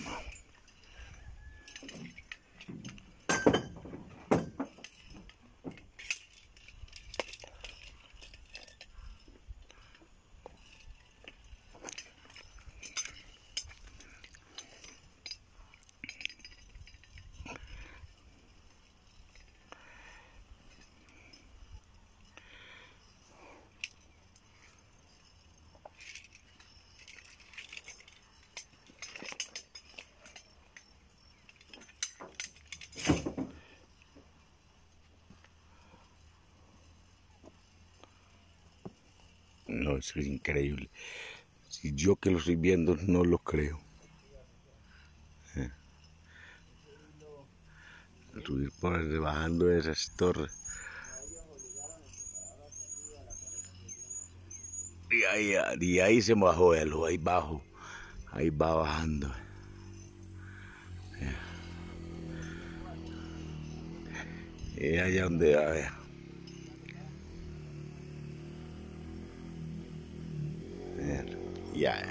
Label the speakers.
Speaker 1: da. No, eso es increíble. Si yo que lo estoy viendo no lo creo. Eh. Subir por bajando esas torres. Y ahí, y ahí se bajó él, ahí bajo. Ahí va bajando. Y allá donde vaya. yeah.